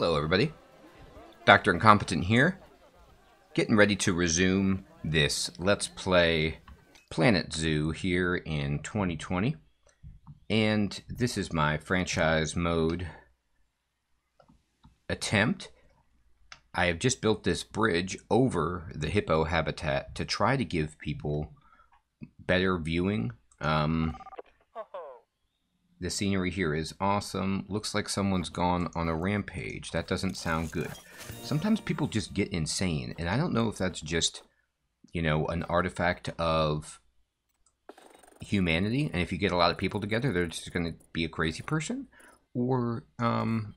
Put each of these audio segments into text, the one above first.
Hello, everybody. Dr. Incompetent here. Getting ready to resume this Let's Play Planet Zoo here in 2020. And this is my franchise mode attempt. I have just built this bridge over the hippo habitat to try to give people better viewing. Um, the scenery here is awesome. Looks like someone's gone on a rampage. That doesn't sound good. Sometimes people just get insane, and I don't know if that's just, you know, an artifact of humanity, and if you get a lot of people together, they're just going to be a crazy person, or um,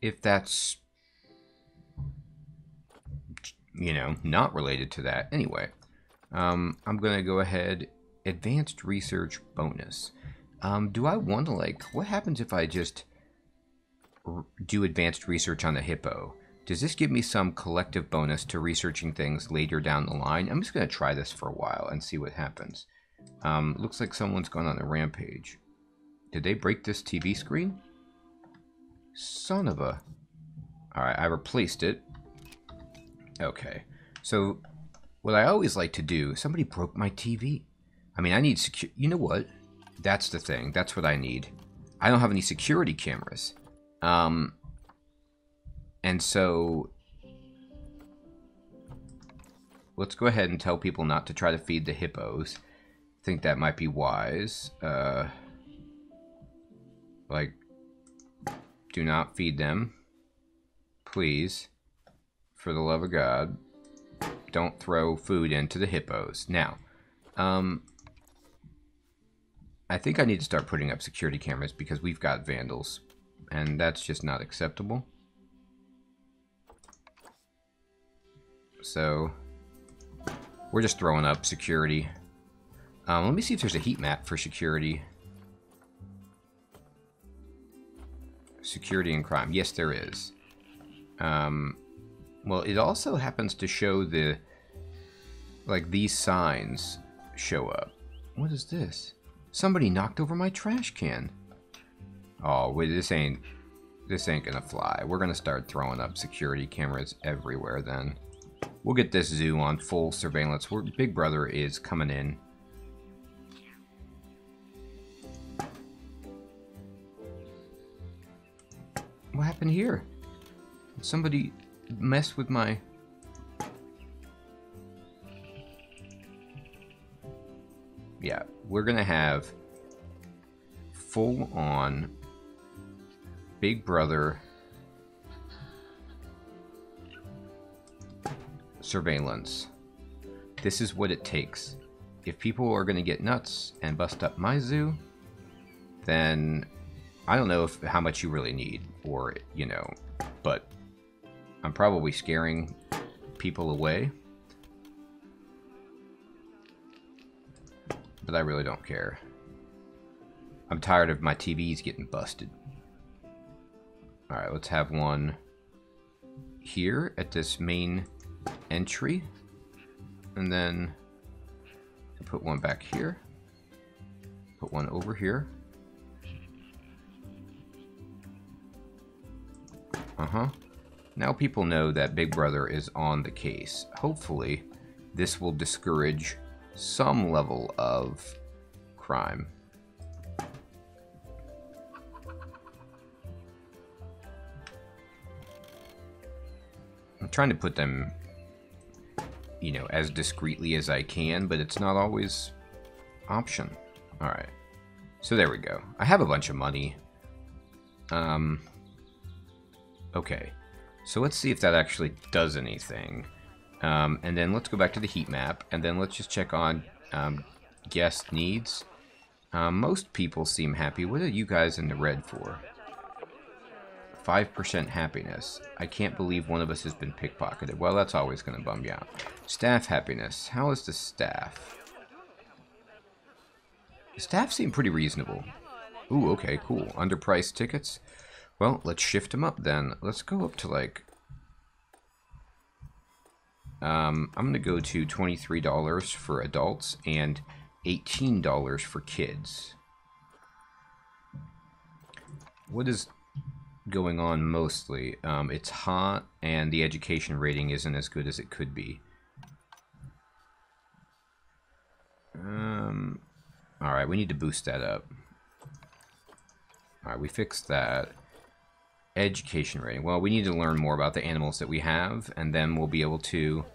if that's, you know, not related to that. Anyway, um, I'm going to go ahead, advanced research bonus. Um, do I want to, like, what happens if I just do advanced research on the hippo? Does this give me some collective bonus to researching things later down the line? I'm just going to try this for a while and see what happens. Um, looks like someone's gone on a rampage. Did they break this TV screen? Son of a... Alright, I replaced it. Okay. So, what I always like to do... Somebody broke my TV. I mean, I need secure... You know what? That's the thing. That's what I need. I don't have any security cameras. Um, and so... Let's go ahead and tell people not to try to feed the hippos. I think that might be wise. Uh, like, do not feed them. Please. For the love of God. Don't throw food into the hippos. Now, um, I think I need to start putting up security cameras because we've got vandals. And that's just not acceptable. So, we're just throwing up security. Um, let me see if there's a heat map for security. Security and crime. Yes, there is. Um, well, it also happens to show the... Like, these signs show up. What is this? Somebody knocked over my trash can. Oh, wait, this ain't... This ain't gonna fly. We're gonna start throwing up security cameras everywhere then. We'll get this zoo on full surveillance. We're, Big Brother is coming in. What happened here? Somebody messed with my... Yeah, we're going to have full-on Big Brother surveillance. This is what it takes. If people are going to get nuts and bust up my zoo, then I don't know if how much you really need, or, you know, but I'm probably scaring people away. But I really don't care. I'm tired of my TVs getting busted. Alright, let's have one here at this main entry. And then put one back here. Put one over here. Uh-huh. Now people know that Big Brother is on the case. Hopefully, this will discourage some level of crime. I'm trying to put them, you know, as discreetly as I can, but it's not always option. Alright. So there we go. I have a bunch of money. Um, okay. So let's see if that actually does anything. Um, and then let's go back to the heat map, and then let's just check on um, guest needs. Um, most people seem happy. What are you guys in the red for? 5% happiness. I can't believe one of us has been pickpocketed. Well, that's always going to bum you out. Staff happiness. How is the staff? The staff seem pretty reasonable. Ooh, okay, cool. Underpriced tickets? Well, let's shift them up then. Let's go up to like um, I'm going to go to $23 for adults and $18 for kids. What is going on mostly. Um, it's hot, and the education rating isn't as good as it could be. Um, Alright, we need to boost that up. Alright, we fixed that. Education rating. Well, we need to learn more about the animals that we have, and then we'll be able to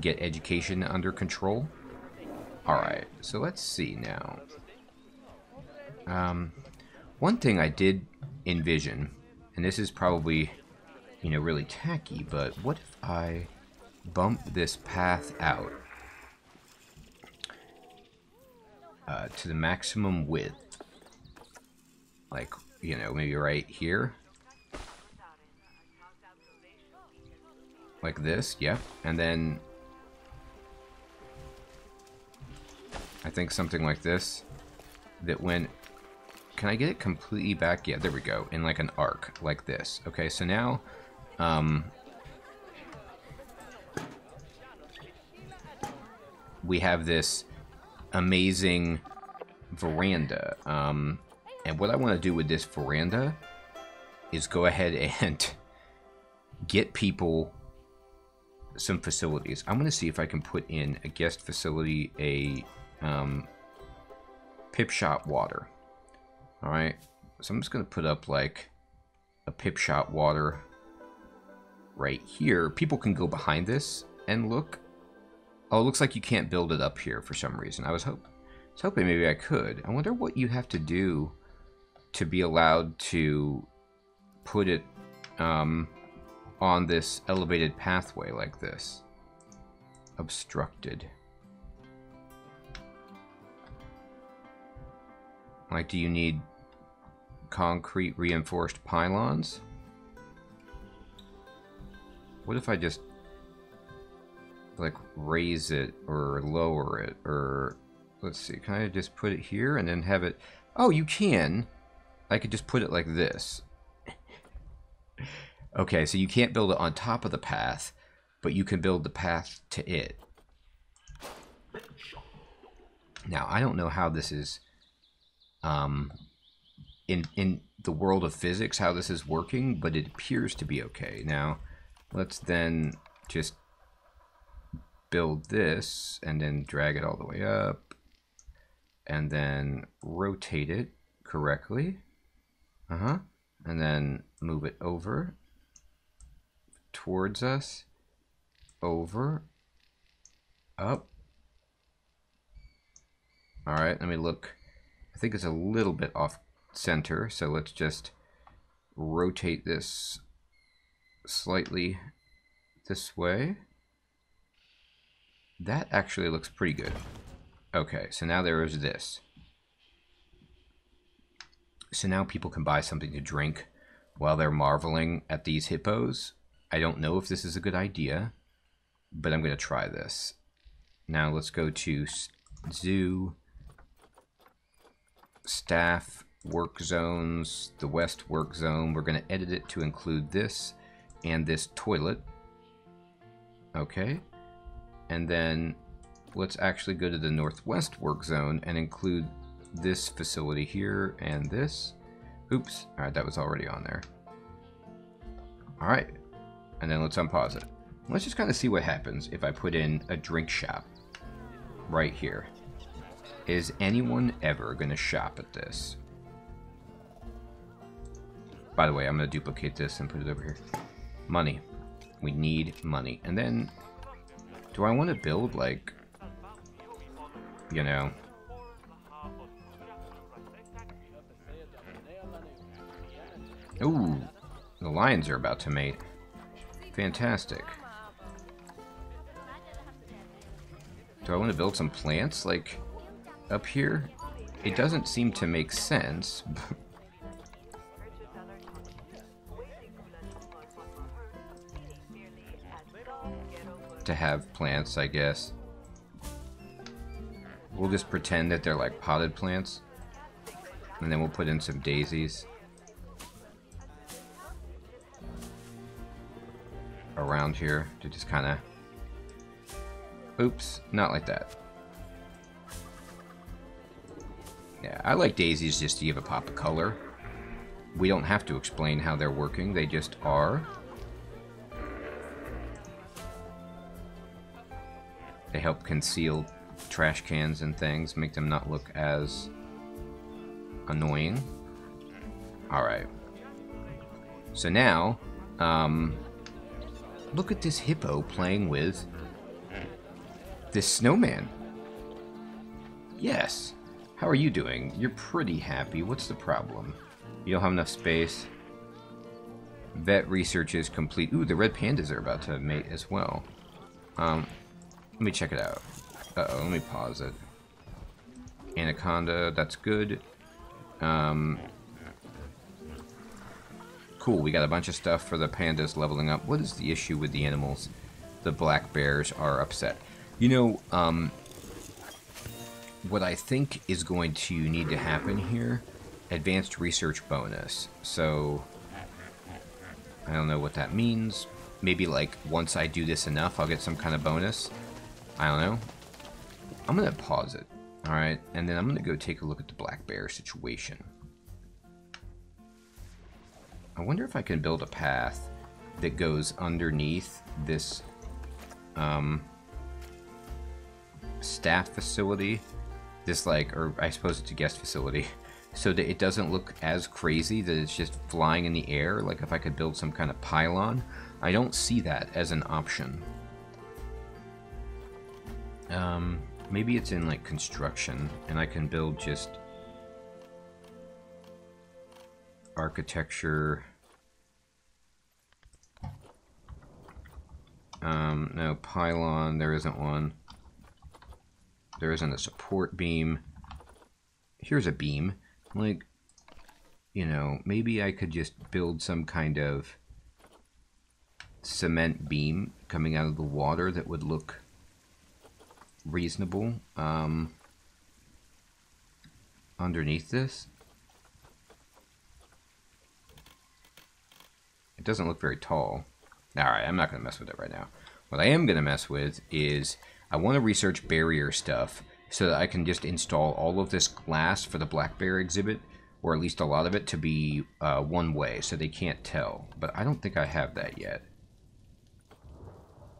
get education under control. Alright, so let's see now. Um, one thing I did envision, and this is probably, you know, really tacky, but what if I bump this path out uh, to the maximum width? Like, you know, maybe right here. Like this, yep. And then I think something like this that went can I get it completely back? Yeah, there we go. In like an arc, like this. Okay, so now, um, we have this amazing veranda. Um, and what I want to do with this veranda is go ahead and get people some facilities. I'm going to see if I can put in a guest facility, a um, pip shop water. Alright, so I'm just going to put up like a pip shop water right here. People can go behind this and look. Oh, it looks like you can't build it up here for some reason. I was, hope was hoping maybe I could. I wonder what you have to do to be allowed to put it um, on this elevated pathway like this. Obstructed. Like, do you need concrete reinforced pylons? What if I just, like, raise it or lower it? Or, let's see, can I just put it here and then have it... Oh, you can! I could just put it like this. Okay, so you can't build it on top of the path, but you can build the path to it. Now, I don't know how this is um, in in the world of physics how this is working, but it appears to be okay. Now, let's then just build this and then drag it all the way up and then rotate it correctly. Uh-huh. And then move it over towards us, over, up. All right, let me look I think it's a little bit off center, so let's just rotate this slightly this way. That actually looks pretty good. Okay, so now there is this. So now people can buy something to drink while they're marveling at these hippos. I don't know if this is a good idea, but I'm going to try this. Now let's go to zoo staff work zones, the west work zone. We're going to edit it to include this and this toilet. Okay. And then let's actually go to the northwest work zone and include this facility here and this. Oops. All right, that was already on there. All right. And then let's unpause it. Let's just kind of see what happens if I put in a drink shop right here. Is anyone ever going to shop at this? By the way, I'm going to duplicate this and put it over here. Money. We need money. And then, do I want to build, like, you know... Ooh, the lions are about to mate. Fantastic. Do I want to build some plants? Like, up here, it doesn't seem to make sense. to have plants, I guess. We'll just pretend that they're like potted plants. And then we'll put in some daisies. Around here to just kind of... Oops, not like that. Yeah, I like daisies just to give a pop of color. we don't have to explain how they're working, they just are. They help conceal trash cans and things, make them not look as annoying. Alright. So now, um, look at this hippo playing with this snowman. Yes. How are you doing? You're pretty happy. What's the problem? You don't have enough space? Vet research is complete. Ooh, the red pandas are about to mate as well. Um, let me check it out. Uh-oh, let me pause it. Anaconda, that's good. Um, cool, we got a bunch of stuff for the pandas leveling up. What is the issue with the animals? The black bears are upset. You know, um, what I think is going to need to happen here, advanced research bonus. So, I don't know what that means. Maybe like once I do this enough, I'll get some kind of bonus. I don't know. I'm to pause it. Alright, and then I'm to go take a look at the black bear situation. I wonder if I can build a path that goes underneath this um, staff facility. This like, or I suppose it's a guest facility. So that it doesn't look as crazy that it's just flying in the air. Like if I could build some kind of pylon. I don't see that as an option. Um, maybe it's in like construction and I can build just architecture. Um, no, pylon, there isn't one. There isn't a support beam. Here's a beam. Like, you know, maybe I could just build some kind of cement beam coming out of the water that would look reasonable um, underneath this. Doesn't look very tall. Alright, I'm not going to mess with it right now. What I am going to mess with is I want to research barrier stuff so that I can just install all of this glass for the black bear exhibit, or at least a lot of it, to be uh, one way so they can't tell. But I don't think I have that yet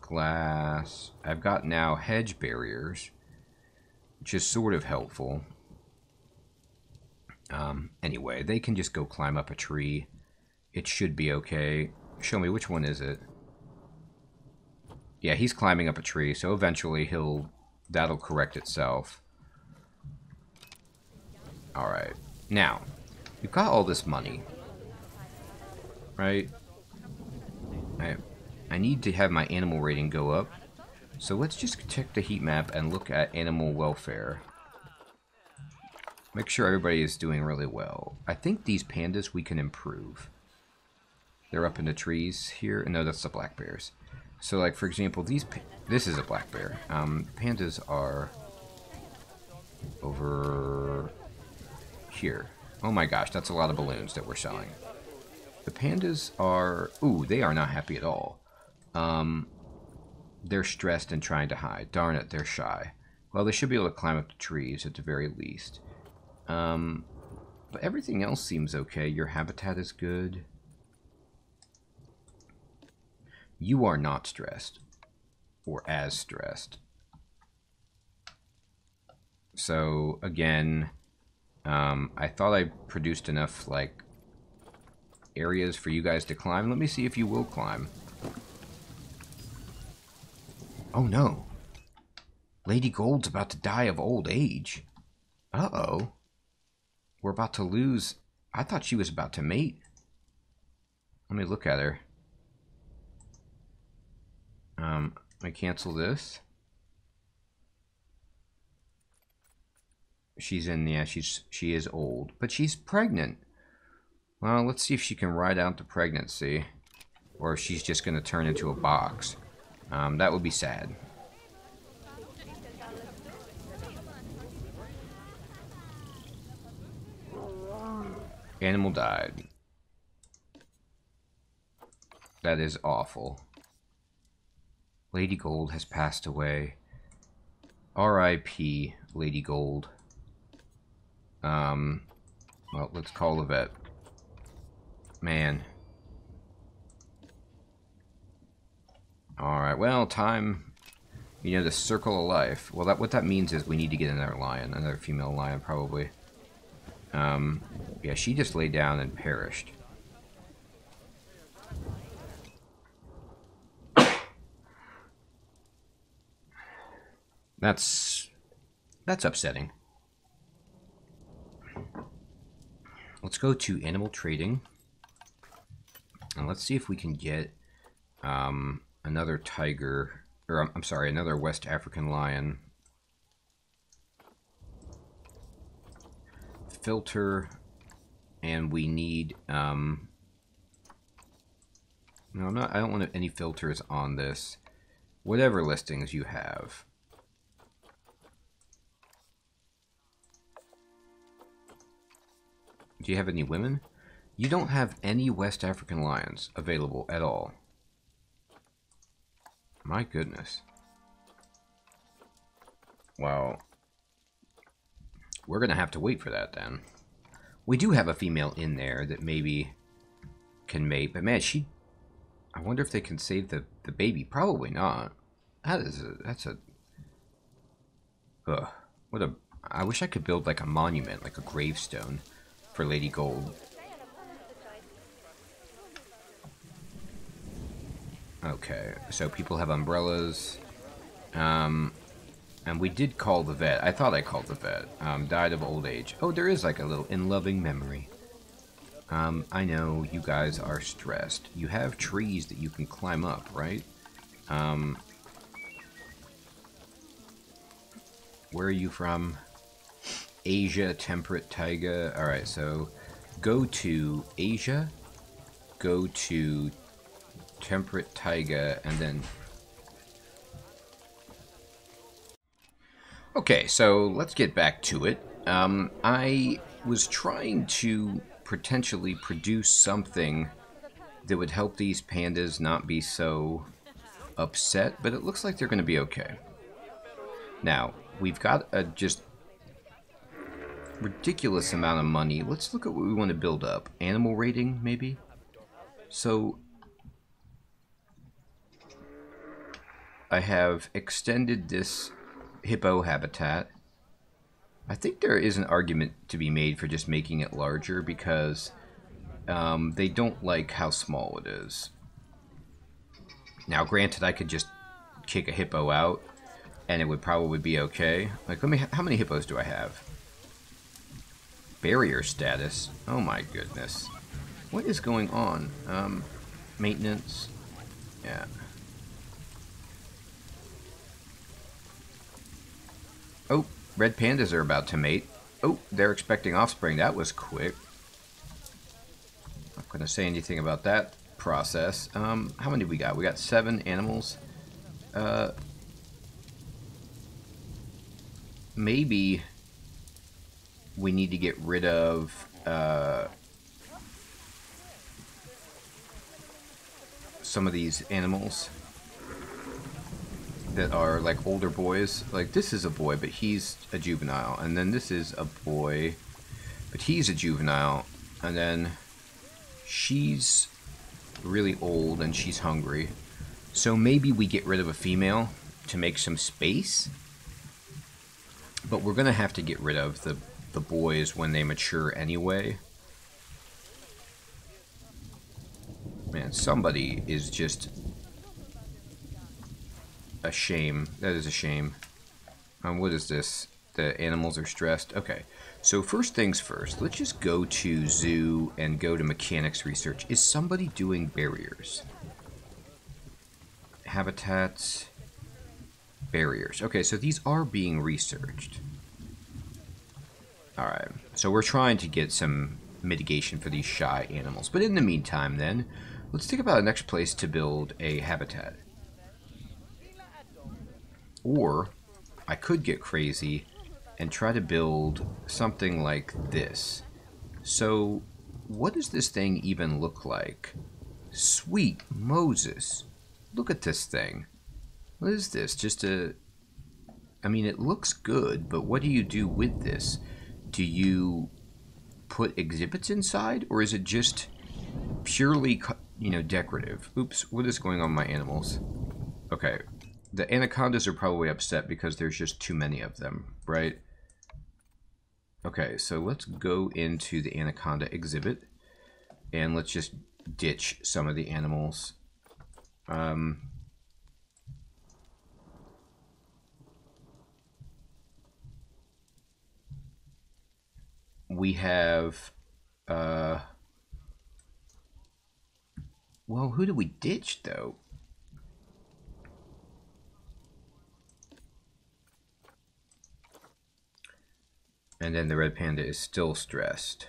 glass. I've got now hedge barriers, which is sort of helpful. Um, anyway, they can just go climb up a tree. It should be okay. Show me, which one is it? Yeah, he's climbing up a tree, so eventually he'll... That'll correct itself. Alright. Now, we've got all this money. Right? I I need to have my animal rating go up. So let's just check the heat map and look at animal welfare. Make sure everybody is doing really well. I think these pandas we can improve. They're up in the trees here. No, that's the black bears. So, like, for example, these... This is a black bear. Um, pandas are over here. Oh my gosh, that's a lot of balloons that we're selling. The pandas are... Ooh, they are not happy at all. Um, they're stressed and trying to hide. Darn it, they're shy. Well, they should be able to climb up the trees at the very least. Um, but everything else seems okay. Your habitat is good. You are not stressed. Or as stressed. So, again, um, I thought I produced enough, like, areas for you guys to climb. Let me see if you will climb. Oh no. Lady Gold's about to die of old age. Uh-oh. We're about to lose... I thought she was about to mate. Let me look at her. Um, I cancel this. She's in, yeah, she's, she is old. But she's pregnant. Well, let's see if she can ride out the pregnancy. Or if she's just going to turn into a box. Um, that would be sad. Animal died. That is awful. Lady Gold has passed away. R.I.P. Lady Gold. Um, well, let's call the vet. Man. Alright, well, time... You know, the circle of life. Well, that what that means is we need to get another lion. Another female lion, probably. Um, yeah, she just laid down and perished. That's... That's upsetting. Let's go to animal trading. And let's see if we can get um, another tiger, or I'm sorry, another West African lion. Filter, and we need, um, no, I'm not, I don't want any filters on this. Whatever listings you have. Do you have any women? You don't have any West African lions available at all. My goodness. Well, we're going to have to wait for that then. We do have a female in there that maybe can mate, but man, she... I wonder if they can save the, the baby. Probably not. That is a... That's a... Ugh. What a... I wish I could build like a monument, like a gravestone for Lady Gold. Okay, so people have umbrellas. Um, and we did call the vet. I thought I called the vet. Um, died of old age. Oh, there is like a little in loving memory. Um, I know you guys are stressed. You have trees that you can climb up, right? Um, where are you from? Asia, temperate taiga. Alright, so go to Asia, go to temperate taiga, and then... Okay, so let's get back to it. Um, I was trying to potentially produce something that would help these pandas not be so upset, but it looks like they're going to be okay. Now, we've got a just ridiculous amount of money. Let's look at what we want to build up. Animal rating, maybe? So, I have extended this hippo habitat. I think there is an argument to be made for just making it larger because um, they don't like how small it is. Now, granted, I could just kick a hippo out and it would probably be okay. Like, let me. How many hippos do I have? Barrier status. Oh my goodness. What is going on? Um, maintenance. Yeah. Oh, red pandas are about to mate. Oh, they're expecting offspring. That was quick. Not going to say anything about that process. Um, how many we got? We got seven animals. Uh, maybe we need to get rid of uh, some of these animals that are like older boys. Like this is a boy, but he's a juvenile, and then this is a boy, but he's a juvenile, and then she's really old and she's hungry. So maybe we get rid of a female to make some space. But we're going to have to get rid of the the boys when they mature anyway. Man, somebody is just a shame. That is a shame. Um, what is this? The animals are stressed. Okay, so first things first. Let's just go to zoo and go to mechanics research. Is somebody doing barriers? Habitats, barriers. Okay, so these are being researched. Alright, so we're trying to get some mitigation for these shy animals. But in the meantime, then, let's think about the next place to build a habitat. Or, I could get crazy and try to build something like this. So, what does this thing even look like? Sweet Moses! Look at this thing. What is this? Just a... I mean, it looks good, but what do you do with this? Do you put exhibits inside or is it just purely, you know, decorative. Oops, what is going on my animals? Okay, the anacondas are probably upset because there's just too many of them, right? Okay, so let's go into the anaconda exhibit and let's just ditch some of the animals. Um, we have, uh, well, who do we ditch though? And then the red panda is still stressed.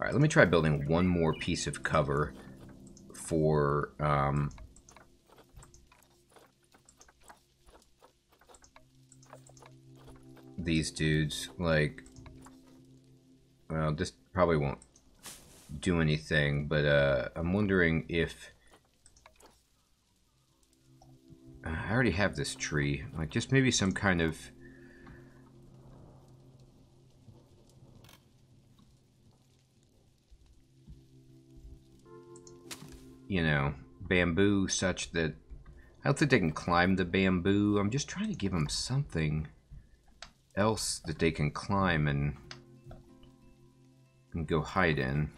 Alright, let me try building one more piece of cover for um, these dudes. Like, well, this probably won't do anything, but uh, I'm wondering if... I already have this tree. Like, just maybe some kind of you know, bamboo such that I don't think they can climb the bamboo. I'm just trying to give them something else that they can climb and, and go hide in.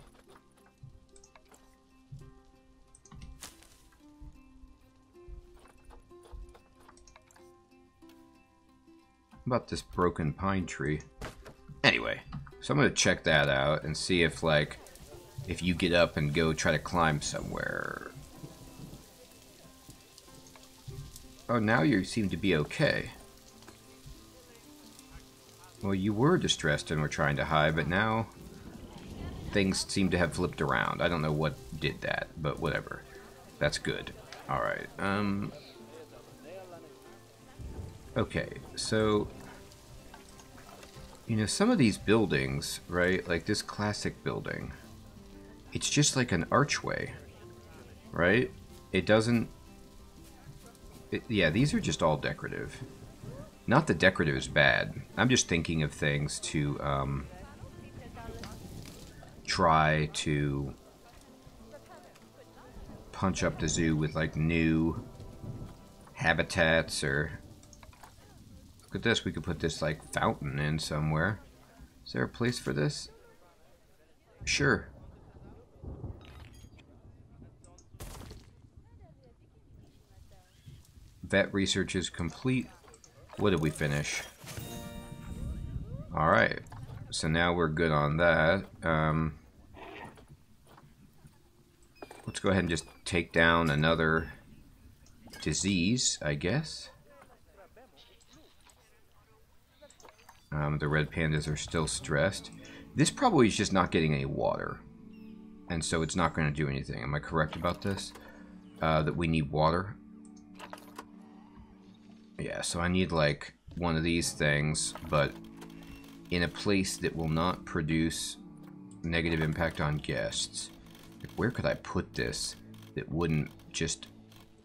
about this broken pine tree? Anyway, so I'm going to check that out and see if, like, if you get up and go try to climb somewhere. Oh, now you seem to be okay. Well, you were distressed and were trying to hide, but now things seem to have flipped around. I don't know what did that, but whatever. That's good. Alright, um... Okay, so... You know, some of these buildings, right, like this classic building, it's just like an archway, right? It doesn't... It, yeah, these are just all decorative. Not that decorative is bad. I'm just thinking of things to um, try to punch up the zoo with like new habitats or look at this we could put this like fountain in somewhere is there a place for this sure Vet research is complete. What did we finish? Alright. So now we're good on that. Um, let's go ahead and just take down another disease, I guess. Um, the red pandas are still stressed. This probably is just not getting any water. And so it's not going to do anything. Am I correct about this? Uh, that we need water? Yeah, so I need like one of these things, but in a place that will not produce negative impact on guests. Like, where could I put this that wouldn't just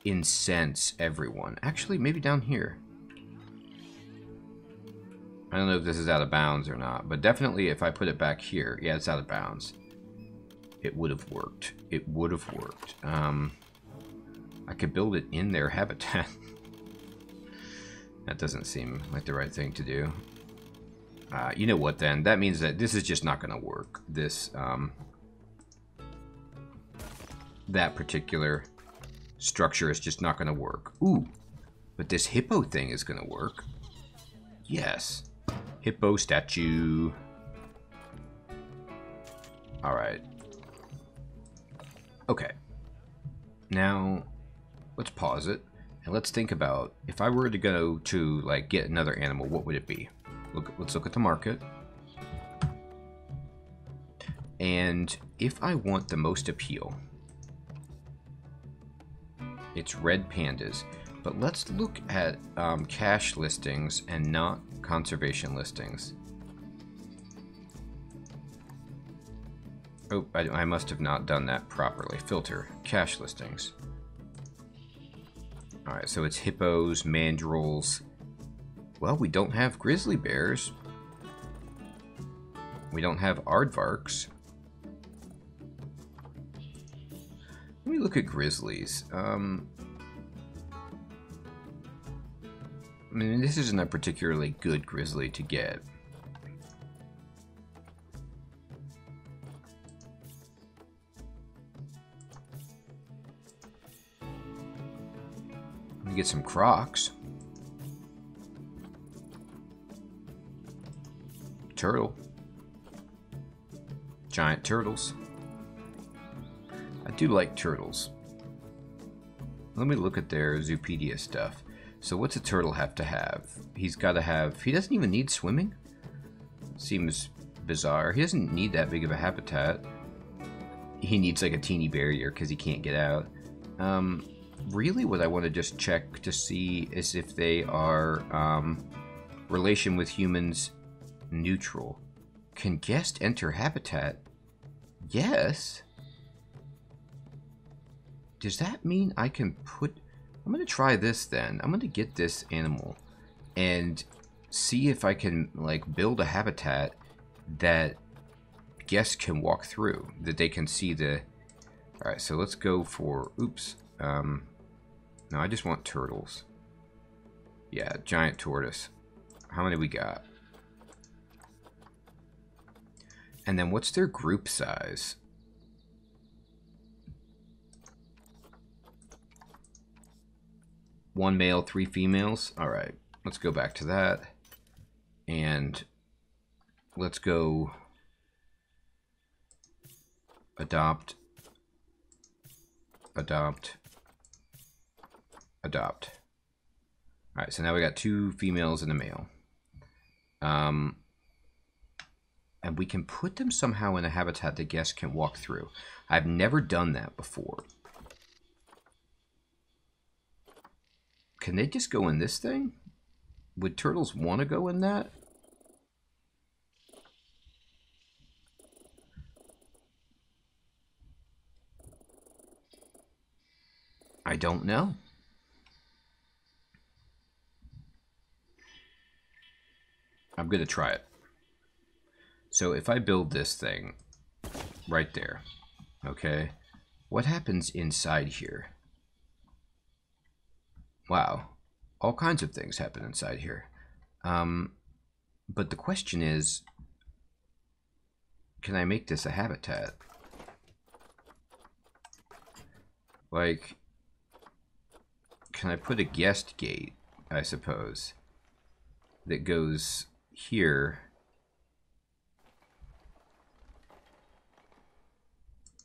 incense everyone? Actually, maybe down here. I don't know if this is out of bounds or not, but definitely if I put it back here, yeah, it's out of bounds. It would have worked. It would have worked. Um, I could build it in their habitat. That doesn't seem like the right thing to do. Uh, you know what then? That means that this is just not going to work. This, um, that particular structure is just not going to work. Ooh, but this hippo thing is going to work. Yes. Hippo statue. Alright. Okay. Now, let's pause it. And let's think about, if I were to go to, like, get another animal, what would it be? Look, let's look at the market. And if I want the most appeal, it's red pandas. But let's look at um, cash listings and not conservation listings. Oh, I, I must have not done that properly. Filter, cash listings. Alright, so it's hippos, mandrills. Well, we don't have grizzly bears. We don't have aardvarks. Look at grizzlies. Um, I mean, this isn't a particularly good grizzly to get. Let me get some crocs. Turtle. Giant turtles. I do like turtles. Let me look at their Zoopedia stuff. So what's a turtle have to have? He's got to have... He doesn't even need swimming? Seems bizarre. He doesn't need that big of a habitat. He needs like a teeny barrier because he can't get out. Um, really what I want to just check to see is if they are um, relation with humans neutral. Can guest enter habitat? Yes. Does that mean I can put I'm going to try this then. I'm going to get this animal and see if I can like build a habitat that guests can walk through, that they can see the... Alright, so let's go for... Oops. Um, no, I just want turtles. Yeah, giant tortoise. How many we got? And then what's their group size? One male, three females. All right, let's go back to that. And let's go adopt, adopt, adopt. All right, so now we got two females and a male. Um, and we can put them somehow in a habitat that guests can walk through. I've never done that before. Can they just go in this thing? Would turtles want to go in that? I don't know. I'm going to try it. So if I build this thing right there, okay, what happens inside here? Wow, all kinds of things happen inside here. Um, but the question is, can I make this a habitat? Like, can I put a guest gate, I suppose, that goes here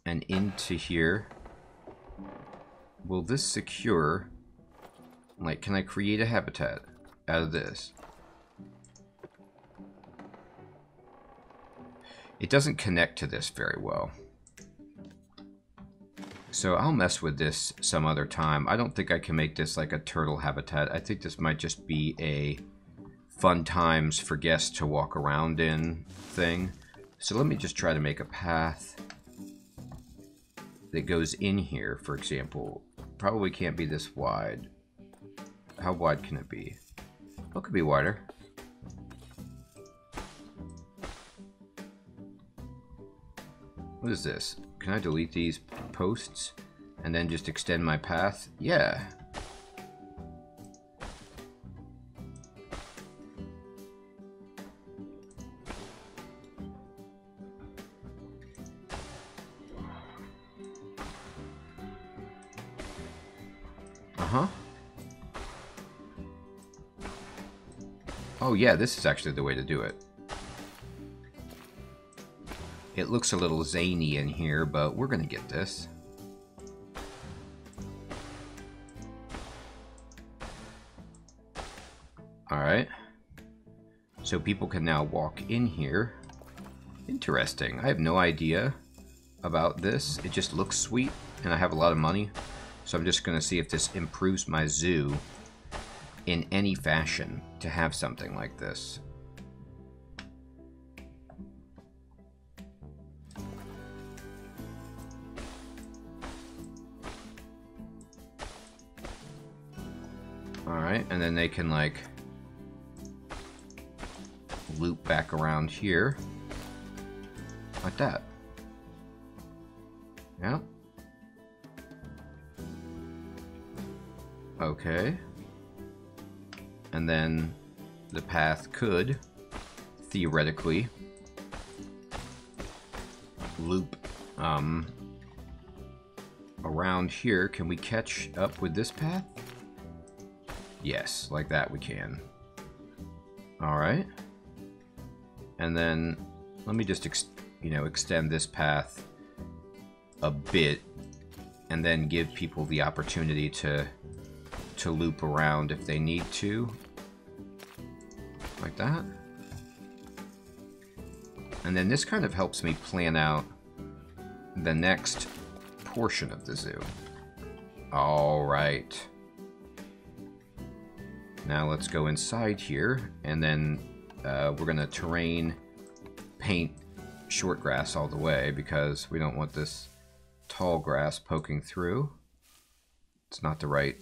and into here? Will this secure like, can I create a habitat out of this? It doesn't connect to this very well. So I'll mess with this some other time. I don't think I can make this like a turtle habitat. I think this might just be a fun times for guests to walk around in thing. So let me just try to make a path that goes in here, for example. Probably can't be this wide. How wide can it be? It could be wider. What is this? Can I delete these posts and then just extend my path? Yeah. Yeah, this is actually the way to do it. It looks a little zany in here, but we're going to get this. Alright. So people can now walk in here. Interesting. I have no idea about this. It just looks sweet, and I have a lot of money. So I'm just going to see if this improves my zoo in any fashion to have something like this. Alright, and then they can like loop back around here like that. Yeah. Okay. And then the path could, theoretically, loop um, around here. Can we catch up with this path? Yes, like that we can. Alright. And then let me just, you know, extend this path a bit and then give people the opportunity to to loop around if they need to. Like that. And then this kind of helps me plan out the next portion of the zoo. Alright. Now let's go inside here, and then uh, we're going to terrain paint short grass all the way because we don't want this tall grass poking through. It's not the right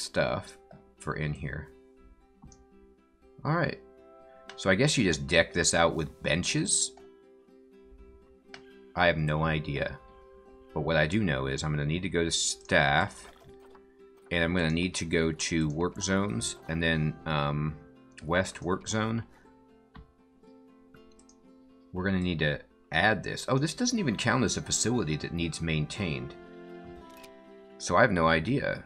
stuff for in here. Alright. So I guess you just deck this out with benches. I have no idea. But what I do know is I'm going to need to go to staff. And I'm going to need to go to work zones. And then um, west work zone. We're going to need to add this. Oh, this doesn't even count as a facility that needs maintained. So I have no idea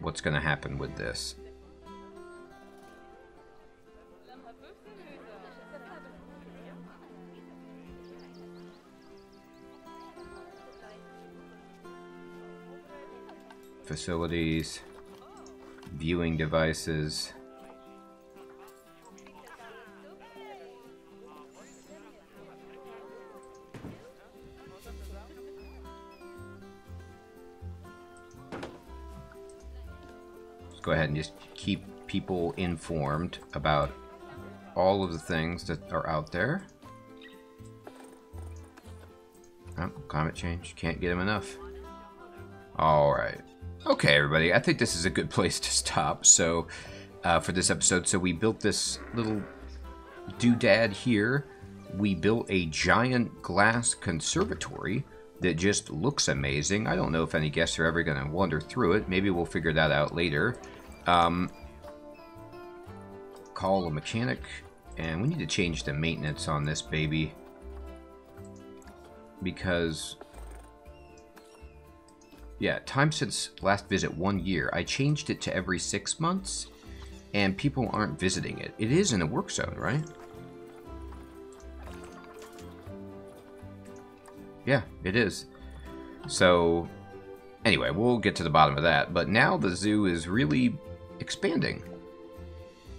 what's going to happen with this. Facilities, viewing devices. Go ahead and just keep people informed about all of the things that are out there. Oh, climate change. Can't get them enough. Alright. Okay, everybody. I think this is a good place to stop. So, uh, for this episode, so we built this little doodad here. We built a giant glass conservatory that just looks amazing. I don't know if any guests are ever going to wander through it. Maybe we'll figure that out later. Um, call a mechanic, and we need to change the maintenance on this baby because yeah, time since last visit one year. I changed it to every six months, and people aren't visiting it. It is in a work zone, right? Yeah, it is. So, anyway, we'll get to the bottom of that. But now the zoo is really expanding.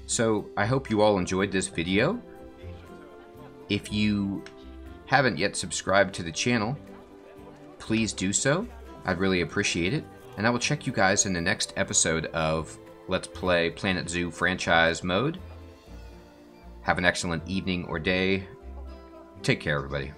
So I hope you all enjoyed this video. If you haven't yet subscribed to the channel, please do so. I'd really appreciate it. And I will check you guys in the next episode of Let's Play Planet Zoo franchise mode. Have an excellent evening or day. Take care, everybody.